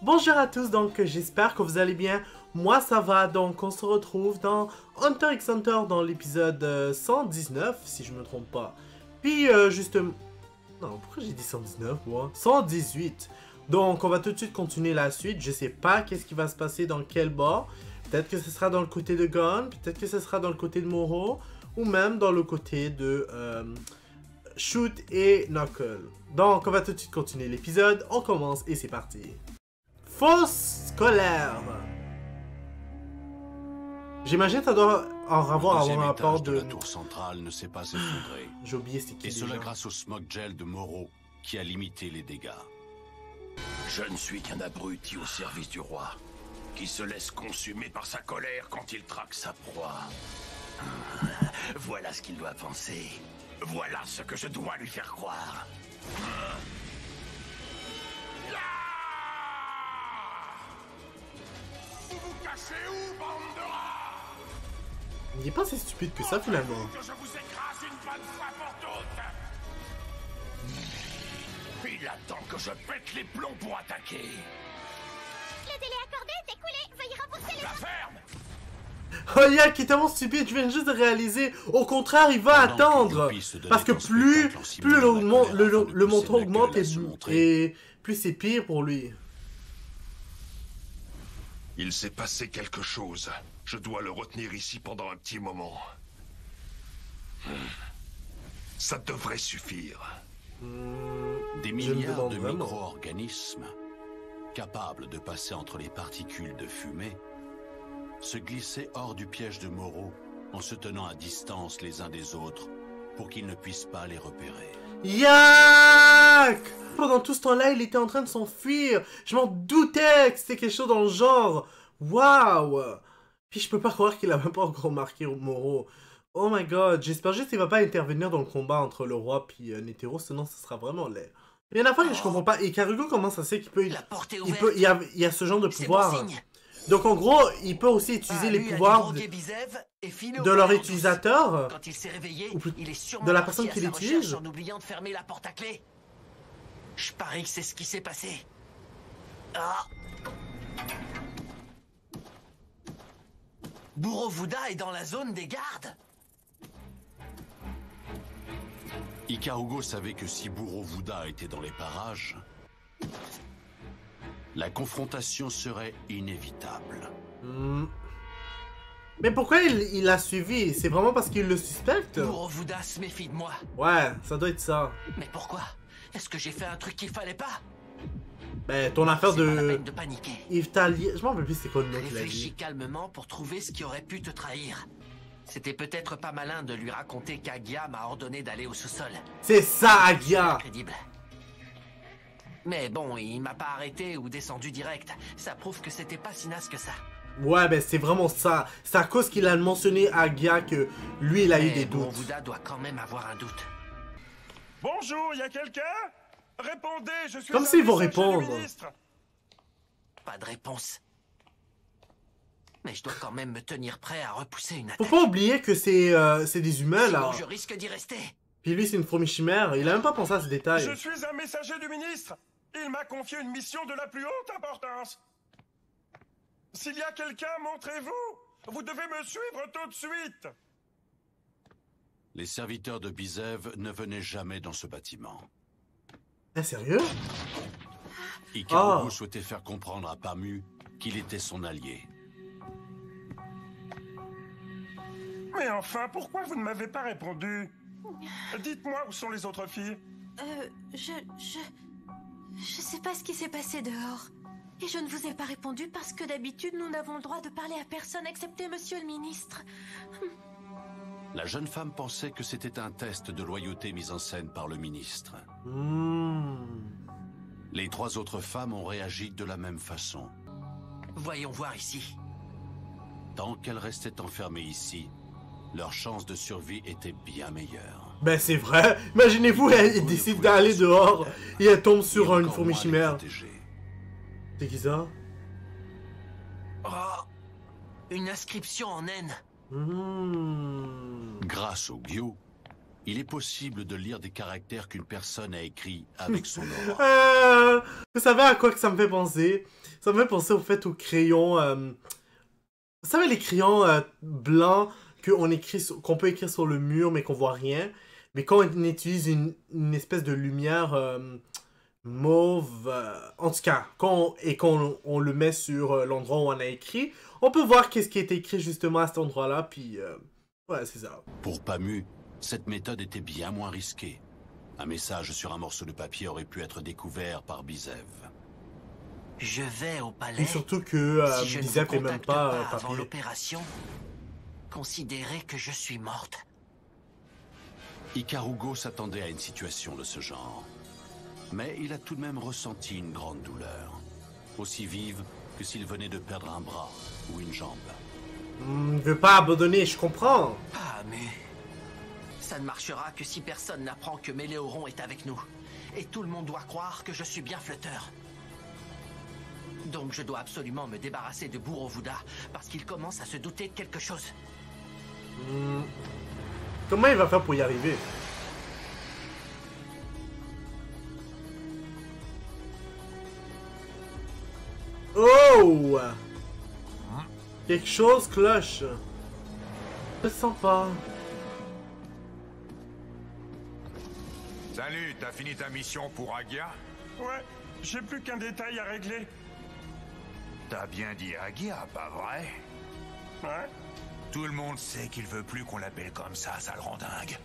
Bonjour à tous, donc j'espère que vous allez bien. Moi ça va, donc on se retrouve dans Hunter x Hunter dans l'épisode euh, 119, si je me trompe pas. Puis euh, justement... Non, pourquoi j'ai dit 119 moi? 118. Donc on va tout de suite continuer la suite. Je sais pas qu'est-ce qui va se passer dans quel bord. Peut-être que ce sera dans le côté de Gon, peut-être que ce sera dans le côté de Moro, ou même dans le côté de euh, Shoot et Knuckle. Donc on va tout de suite continuer l'épisode. On commence et c'est parti. Fausse scolaire. J'imagine que ça doit en avoir un rapport de de... la tour centrale ne s'est pas effondré. J'ai oublié c'est qui Et cela grâce au smog gel de Moreau qui a limité les dégâts. Je ne suis qu'un abruti au service du roi, qui se laisse consumer par sa colère quand il traque sa proie. Voilà ce qu'il doit penser. Voilà ce que je dois lui faire croire. Vous cachez où, bande de rats Il n'est pas si stupide que ça finalement. que je vous écrase une bonne fois pour toutes Il attend que je pète les plombs pour attaquer. Le délai accordé est écoulé. Veuillez rembourser les La ferme Oh Yak qui est tellement stupide, je viens juste de réaliser. Au contraire, il va attendre. Parce que plus, plus le, le, montant augmente et plus c'est pire pour lui. Il s'est passé quelque chose. Je dois le retenir ici pendant un petit moment. Hmm. Ça devrait suffire. Des Je me milliards de micro-organismes capables de passer entre les particules de fumée se glissaient hors du piège de Moreau en se tenant à distance les uns des autres pour qu'ils ne puissent pas les repérer. Yak Pendant tout ce temps-là, il était en train de s'enfuir. Je m'en doutais que c'était quelque chose dans le genre. Waouh Puis je peux pas croire qu'il a même pas encore remarqué Moro. Oh my god, j'espère juste qu'il va pas intervenir dans le combat entre le roi puis euh, Netero, sinon ce sera vraiment laid. Il y en a pas que je comprends pas. Et Karugo, comment ça fait qu'il peut... La porte est Il, ouverte. peut, il, y a, il y a ce genre de C'est pouvoir? bon signe. Donc en gros, il peut aussi utiliser Ah, les pouvoirs de, leur utilisateur. Quand il s'est réveillé, Ou plus- il est de la personne qui l'utilise. en oubliant de fermer la porte à clé. Je parie que c'est ce qui s'est passé. Ah Bourreau Vouda est dans la zone des gardes Ikarugo savait que si Bourreau Vouda était dans les parages, la confrontation serait inévitable. Hmm. Mais pourquoi il il l'a suivi? C'est vraiment parce qu'il le suspecte? Bourreau Vouda se méfie de moi. Ouais, ça doit être ça. Mais pourquoi? Est-ce que j'ai fait un truc qu'il fallait pas? Ben, ton affaire C'est pas la de... peine de paniquer. Yves Talier... Je m'en rappelle plus c'est quoi le nom Réfléchis calmement pour trouver ce qui aurait pu te trahir. C'était peut-être pas malin de lui raconter qu'Agia m'a ordonné d'aller au sous-sol. C'est ça, Agia Crédible. Mais bon, il m'a pas arrêté ou descendu direct. Ça prouve que c'était pas si naze que ça. Ouais, ben c'est vraiment ça. C'est à cause qu'il a mentionné Agia que lui, il a eu des bon, doutes. Bouddha doit quand même avoir un doute. Bonjour, y a quelqu'un? Répondez, je suis Comme s'ils vont répondre. ministre. Pas de réponse. Mais je dois quand même me tenir prêt à repousser une Faut attaque. pas oublier que c'est euh, c'est des humains, là. Sinon, je risque d'y rester. Puis lui, c'est une fourmi chimère. Il a même pas pensé à ce détail. Je suis un messager du ministre. Il m'a confié une mission de la plus haute importance. S'il y a quelqu'un, montrez-vous. Vous devez me suivre tout de suite. Les serviteurs de Bizev ne venaient jamais dans ce bâtiment. Eh, sérieux? Ikarugo Ah. souhaitait faire comprendre à Pamu qu'il était son allié. Mais enfin, pourquoi vous ne m'avez pas répondu? Dites-moi où sont les autres filles. Euh, je... je... Je sais pas ce qui s'est passé dehors. Et je ne vous ai pas répondu parce que d'habitude, nous n'avons le droit de parler à personne excepté monsieur le ministre. La jeune femme pensait que c'était un test de loyauté mis en scène par le ministre. Hmm. Les trois autres femmes ont réagi de la même façon. Voyons voir ici. Tant qu'elles restaient enfermées ici, leurs chances de survie étaient bien meilleures. Ben c'est vrai. Imaginez-vous, elle, elle décide d'aller dehors et elle tombe sur une fourmi chimère. C'est qui ça? Oh Une inscription en naine. Hmm. Grâce au Gyu, Il est possible de lire des caractères qu'une personne a écrits avec son aura. Euh, vous savez à quoi que ça me fait penser? Ça me fait penser au fait aux crayons. euh, Vous savez les crayons euh, blancs qu'on qu'on peut écrire sur le mur mais qu'on voit rien? Mais quand on utilise une, une espèce de lumière euh, mauve, euh, en tout cas, quand on- et qu'on on le met sur euh, l'endroit où on a écrit, on peut voir qu'est-ce qui est écrit justement à cet endroit-là. Puis euh, ouais, c'est ça. Pour Pamu, cette méthode était bien moins risquée. Un message sur un morceau de papier aurait pu être découvert par Bizev. Je vais au palais. Et surtout que euh, si je ne vous Bizep est même pas pas avant l'opération, considérez que je suis morte. Ikarugo s'attendait à une situation de ce genre. Mais il a tout de même ressenti une grande douleur. Aussi vive que s'il venait de perdre un bras ou une jambe. Hmm, ne veut pas abandonner, je comprends. Ah, mais... Ça ne marchera que si personne n'apprend que Méléoron est avec nous. Et tout le monde doit croire que je suis bien flotteur. Donc je dois absolument me débarrasser de Bourovuda, parce qu'il commence à se douter de quelque chose. Comment il va faire pour y arriver Oh Quelque chose cloche. Je le sens pas. Salut, t'as fini ta mission pour Agia? Ouais, j'ai plus qu'un détail à régler. T'as bien dit Agia, pas vrai? Ouais, Tout le monde sait qu'il veut plus qu'on l'appelle comme ça, ça le rend dingue.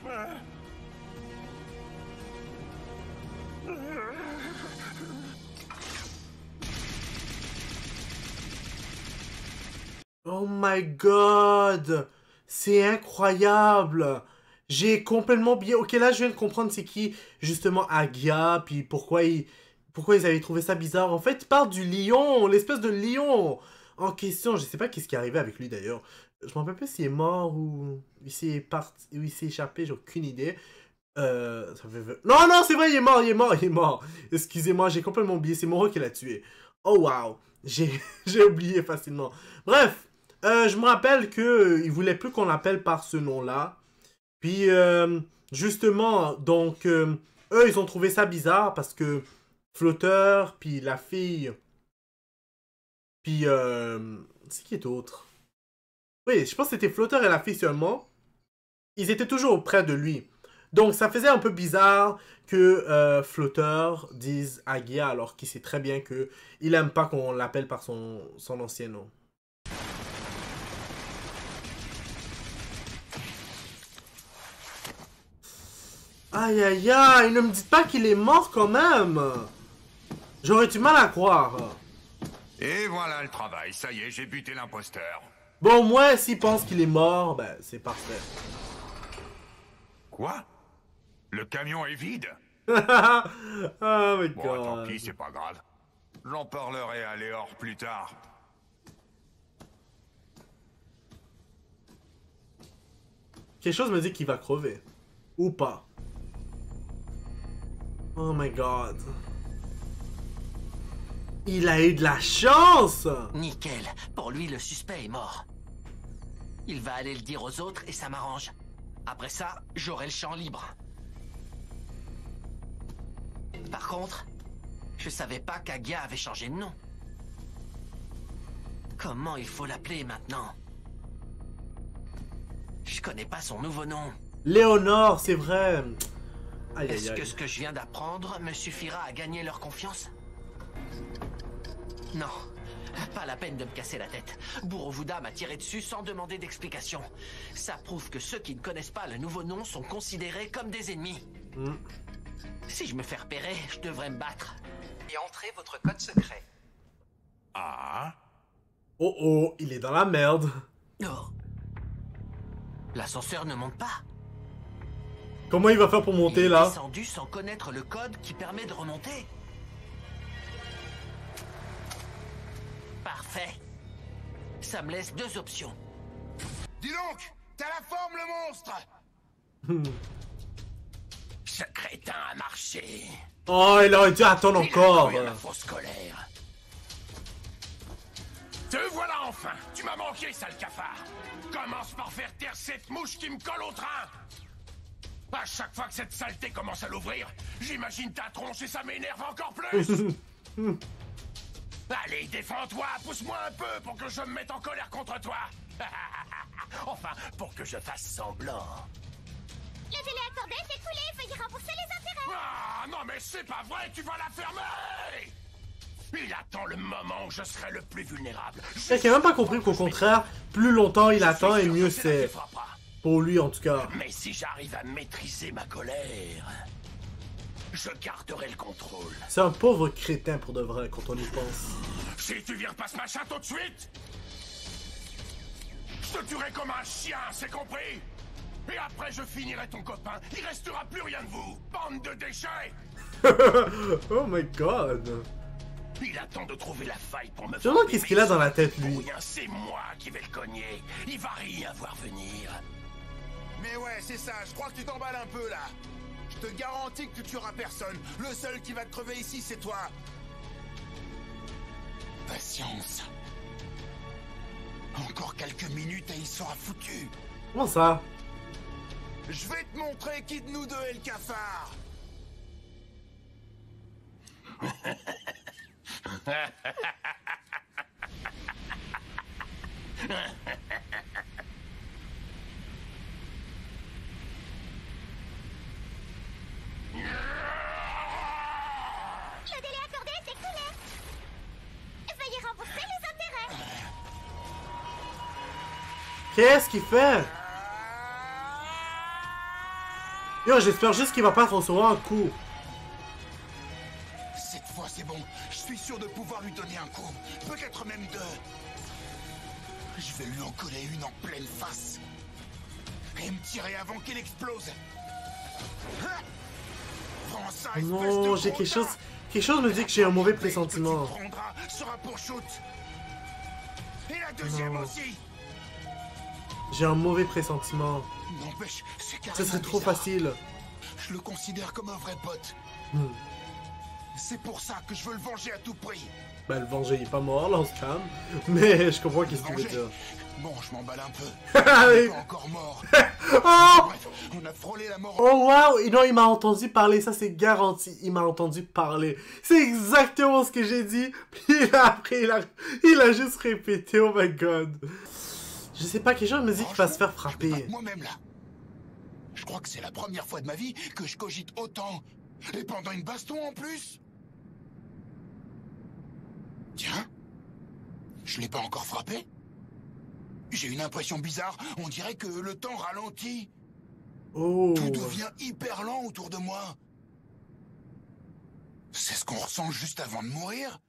Oh my god C'est incroyable J'ai complètement bien... Ok, là, je viens de comprendre c'est qui, justement, Agia, puis pourquoi ils... Pourquoi ils avaient trouvé ça bizarre. En fait, parle du lion, l'espèce de lion en question. Je sais pas qu'est-ce qui est arrivé avec lui, d'ailleurs. Je me rappelle pas s'il est mort ou il s'est échappé, j'ai aucune idée. Euh. Non, non, c'est vrai, il est mort, il est mort, il est mort. Excusez-moi, j'ai complètement oublié. C'est Moro qui l'a tué. Oh, wow. J'ai oublié facilement. Bref, euh, je me rappelle que euh, il voulait plus qu'on l'appelle par ce nom-là. Puis, euh, justement, donc, eux, ils ont trouvé ça bizarre parce que Flotteur, puis la fille, puis, c'est qui est autre? Oui, je pense que c'était Flotteur et la fille seulement. Ils étaient toujours auprès de lui. Donc, ça faisait un peu bizarre que euh, Flotteur dise Agia alors qu'il sait très bien que il aime pas qu'on l'appelle par son, son ancien nom. Aïe aïe aïe, ne me dites pas qu'il est mort quand même. J'aurais du mal à croire. Et voilà le travail, ça y est, j'ai buté l'imposteur. Bon, moi, s'il pense qu'il est mort, ben, c'est parfait. Quoi? Le camion est vide? Oh my Bon, tant god. pis, c'est pas grave. J'en parlerai à Léor plus tard. Quelque chose me dit qu'il va crever. Ou pas. Oh my god. Il a eu de la chance Nickel. Pour lui, le suspect est mort. Il va aller le dire aux autres et ça m'arrange. Après ça, j'aurai le champ libre. Par contre, je savais pas qu'Agia avait changé de nom. Comment il faut l'appeler maintenant? Je connais pas son nouveau nom. Léonore, c'est vrai. Est-ce que ce que je viens d'apprendre me suffira à gagner leur confiance? Non. Pas la peine de me casser la tête. Bourovuda m'a tiré dessus sans demander d'explication. Ça prouve que ceux qui ne connaissent pas le nouveau nom sont considérés comme des ennemis. Hmm. Si je me fais repérer, je devrais me battre. Et entrez votre code secret. Ah Oh oh, il est dans la merde. Oh. L'ascenseur ne monte pas. Comment il va faire pour Il monter est là? descendu sans connaître le code qui permet de remonter. Parfait. Ça me laisse deux options. Dis donc T'as la forme, le monstre Ce crétin a marché. Oh, il aurait dû attendre Il a encore. ma fausse colère. Te voilà enfin Tu m'as manqué, sale cafard Commence par faire taire cette mouche qui me colle au train À chaque fois que cette saleté commence à l'ouvrir, j'imagine ta tronche et ça m'énerve encore plus Allez, défends-toi, pousse-moi un peu pour que je me mette en colère contre toi Enfin, pour que je fasse semblant. Le délai accordé est écoulé, veuillez rembourser les intérêts Ah, non mais c'est pas vrai, tu vas la fermer Il attend le moment où je serai le plus vulnérable. J'ai même pas compris qu'au contraire, plus longtemps il attend et mieux c'est. Pour lui en tout cas. Mais si j'arrive à maîtriser ma colère, je garderai le contrôle. C'est un pauvre crétin pour de vrai quand on y pense. Si tu viens pas ce machin tout de suite, je te tuerai comme un chien, c'est compris? Et après je finirai ton copain, il restera plus rien de vous, bande de déchets Oh my god Il attend de trouver la faille pour me demande qu'est-ce qu'il a dans la tête lui. Rien, c'est moi qui vais le cogner. Il va rien voir venir. Mais ouais, c'est ça, je crois que tu t'emballes un peu là. Je te garantis que tu tueras personne. Le seul qui va te crever ici, c'est toi. Patience. Encore quelques minutes et il sera foutu. Comment ça Je vais te montrer qui de nous deux est le cafard. Le délai accordé est écoulé Veuillez rembourser les intérêts Qu'est-ce qu'il fait? Yo, j'espère juste qu'il va pas recevoir un coup. Cette fois, c'est bon. Je suis sûr de pouvoir lui donner un coup. Peut-être même deux. Je vais lui en coller une en pleine face. Et me tirer avant qu'il explose. Ah Prends ça, Non, j'ai quelque chose. Quelque chose me dit que j'ai un mauvais pressentiment. Et la deuxième Non. aussi. J'ai un mauvais pressentiment. N'empêche, c'est Ce serait trop bizarre. facile. Je le considère comme un vrai pote. Hmm. C'est pour ça que je veux le venger à tout prix. Ben, le venger, il est pas mort, là, on se calme. Mais je comprends qu'est-ce que tu veux dire. Bon, je m'emballe un peu. Ah Il est pas encore mort. Oh Bref, on a frôlé la mort. Oh wow! Et Non, il m'a entendu parler, ça c'est garanti. Il m'a entendu parler. C'est exactement ce que j'ai dit. Puis il a après, il a, il a juste répété. Oh my god. Je sais pas, chose me dit qu'il va se faire frapper. Moi-même là. Je crois que c'est la première fois de ma vie que je cogite autant. Et pendant une baston en plus. Tiens. Je l'ai pas encore frappé. J'ai une impression bizarre. On dirait que le temps ralentit. Oh. Tout devient hyper lent autour de moi. C'est ce qu'on ressent juste avant de mourir?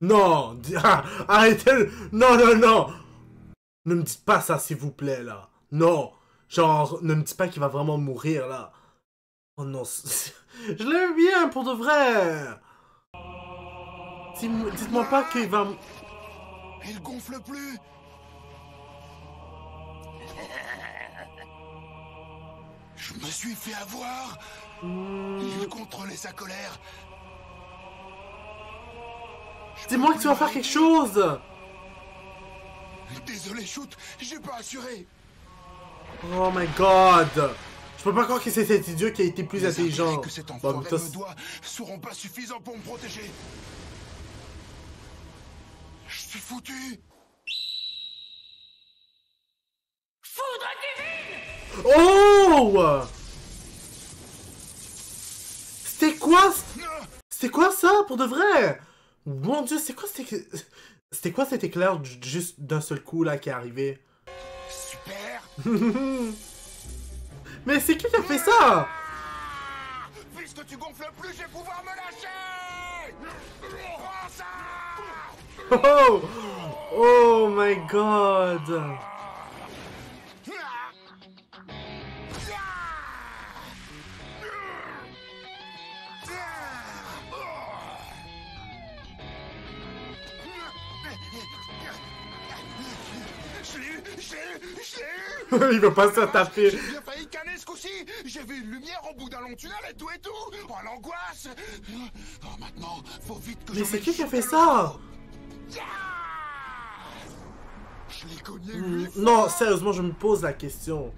Non! Arrêtez! le- Non, non, non! Ne me dites pas ça, s'il vous plaît, là. Non! Genre, ne me dites pas qu'il va vraiment mourir, là. Oh non, je l'aime bien, pour de vrai! Dites-moi pas qu'il va... Il gonfle plus Je me suis fait avoir Il contrôlait sa colère Dis-moi que tu vas faire quelque chose! Désolé, shoot, j'ai pas assuré Oh my god! Je peux pas croire que c'est cet idiot qui a été plus Les intelligent. que cet me doit seront pas suffisants pour me protéger Je suis foutu Oh! C'était quoi? C'était quoi ça, pour de vrai? Mon dieu, c'est quoi c'était... C'était quoi cet éclair ju- juste d'un seul coup, là, qui est arrivé? Super Mais c'est qui qui a fait ça? Puisque tu gonfles plus, je vais pouvoir me lâcher Oh! Oh my god! Il veut pas se taper. J'ai bien failli canner ce coup-ci J'ai vu une lumière au bout d'un long tunnel et tout et tout Oh l'angoisse Oh maintenant, faut vite que Mais c'est qui qui a fait ça? l'eau. Je l'ai cogné Hmm. Non, sérieusement, je me pose la question.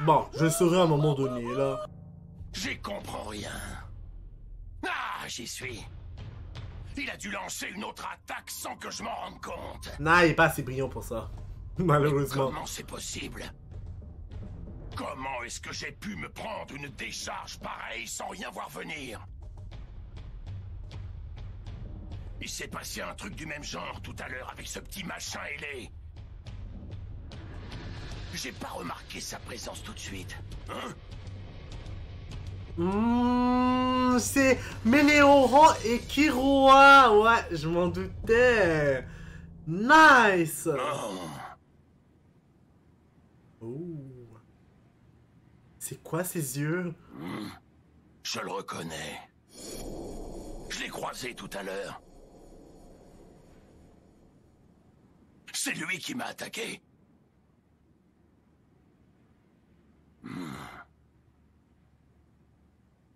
Bon, je saurai à un moment donné, là. J'y comprends rien. Ah, j'y suis. Il a dû lancer une autre attaque sans que je m'en rende compte. Non, il est pas assez brillant pour ça. Malheureusement. Comment c'est possible? Comment est-ce que j'ai pu me prendre une décharge pareille sans rien voir venir? Il s'est passé un truc du même genre tout à l'heure avec ce petit machin ailé. J'ai pas remarqué sa présence tout de suite. Hein? Mmh, c'est Méléoran et Kiroa. Ouais, je m'en doutais. Nice. Oh. C'est quoi ces yeux? Hmm, Je le reconnais. Je l'ai croisé tout à l'heure. C'est lui qui m'a attaqué.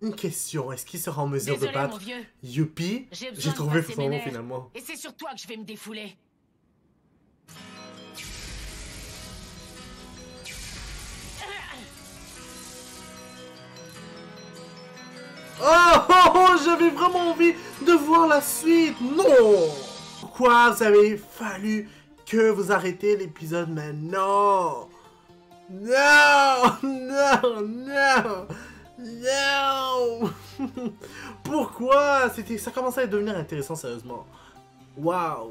Une question, est-ce qu'il sera en mesure Désolé, de battre. Youpi? J'ai trouvé nerfs. finalement. Et c'est sur toi que je vais me défouler. Oh, oh, oh j'avais vraiment envie de voir la suite. Non Pourquoi vous avez fallu que vous arrêtez l'épisode maintenant? Non Non Non Non Pourquoi? Ça commençait à devenir intéressant sérieusement. Waouh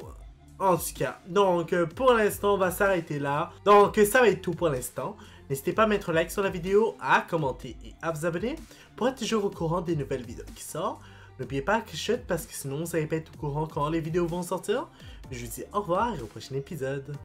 en tout cas, donc euh, pour l'instant, on va s'arrêter là. Donc ça va être tout pour l'instant. N'hésitez pas à mettre un like sur la vidéo, à commenter et à vous abonner pour être toujours au courant des nouvelles vidéos qui sortent. N'oubliez pas que je parce que sinon vous n'allez pas être au courant quand les vidéos vont sortir. Je vous dis au revoir et au prochain épisode.